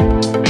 you